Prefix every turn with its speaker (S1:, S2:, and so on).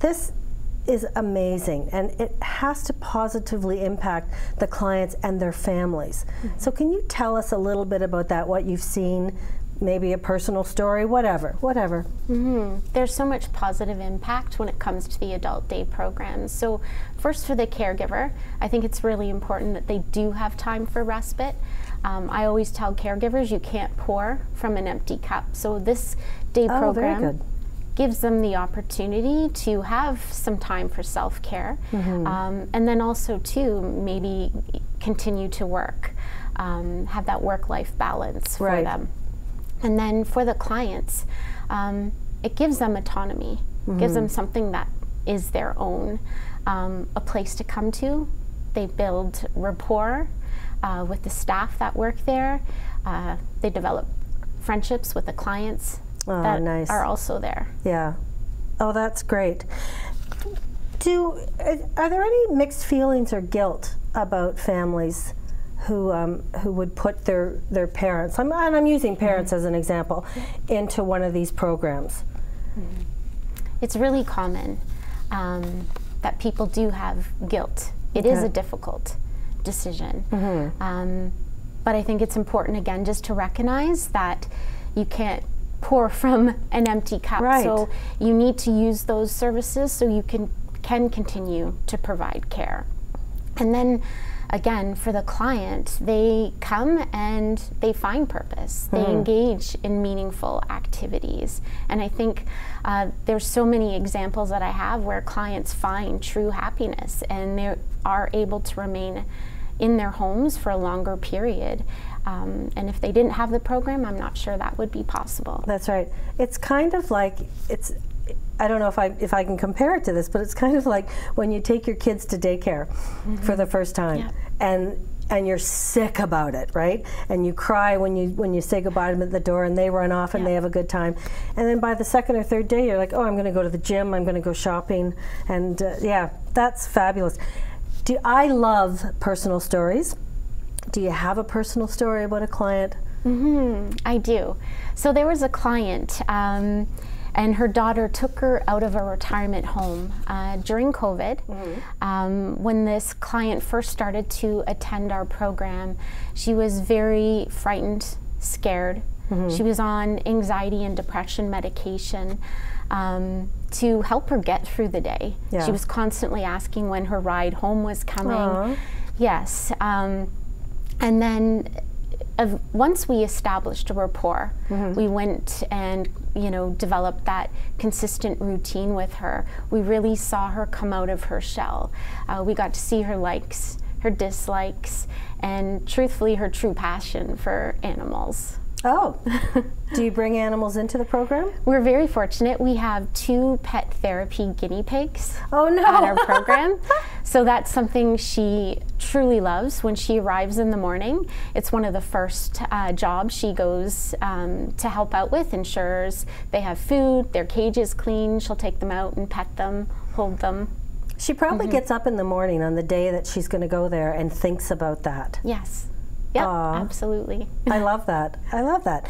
S1: this is amazing and it has to positively impact the clients and their families. Mm -hmm. So, can you tell us a little bit about that, what you've seen? Maybe a personal story, whatever, whatever.
S2: Mm -hmm. There's so much positive impact when it comes to the adult day programs. So, first for the caregiver, I think it's really important that they do have time for respite. Um, I always tell caregivers you can't pour from an empty cup. So, this day
S1: oh,
S2: program gives them the opportunity to have some time for self care, mm -hmm. um, and then also to maybe continue to work, um, have that work life balance for
S1: right.
S2: them. And then for the clients, um, it gives them autonomy, mm -hmm. gives them mm-hmm. something that is their own, um, a place to come to. They build rapport uh, with the staff that work there. Uh, they develop friendships with the clients
S1: oh,
S2: that
S1: nice.
S2: are also there.
S1: Yeah. Oh, that's great. Do uh, are there any mixed feelings or guilt about families who um, who would put their their parents? I'm, and I'm using parents mm -hmm. as an example into one of these programs.
S2: Mm -hmm. It's really common um, that people do have guilt. It okay. is a difficult decision. Mm -hmm. um, but I think it's important again just to recognize that you can't pour from an empty cup.
S1: Right.
S2: So you need to use those services so you can can continue to provide care. And then again for the client they come and they find purpose they mm. engage in meaningful activities and i think uh, there's so many examples that i have where clients find true happiness and they are able to remain in their homes for a longer period um, and if they didn't have the program, I'm not sure that would be possible.
S1: That's right. It's kind of like it's. I don't know if I if I can compare it to this, but it's kind of like when you take your kids to daycare mm -hmm. for the first time, yeah. and and you're sick about it, right? And you cry when you when you say goodbye to them at the door, and they run off and yeah. they have a good time, and then by the second or third day, you're like, oh, I'm going to go to the gym, I'm going to go shopping, and uh, yeah, that's fabulous. Do I love personal stories? Do you have a personal story about a client?
S2: Mm-hmm, I do. So there was a client, um, and her daughter took her out of a retirement home uh, during COVID. Mm-hmm. Um, when this client first started to attend our program, she was very frightened, scared. Mm-hmm. She was on anxiety and depression medication. Um, to help her get through the day. Yeah. She was constantly asking when her ride home was coming. Aww. Yes. Um, and then uh, once we established a rapport, mm-hmm. we went and you know developed that consistent routine with her. We really saw her come out of her shell. Uh, we got to see her likes, her dislikes, and truthfully, her true passion for animals.
S1: Oh, do you bring animals into the program?
S2: We're very fortunate. We have two pet therapy guinea pigs
S1: oh, no.
S2: at our program. so that's something she truly loves. When she arrives in the morning, it's one of the first uh, jobs she goes um, to help out with, ensures they have food, their cage is clean. She'll take them out and pet them, hold them.
S1: She probably mm -hmm. gets up in the morning on the day that she's going to go there and thinks about that.
S2: Yes. Yeah, absolutely.
S1: I love that. I love that.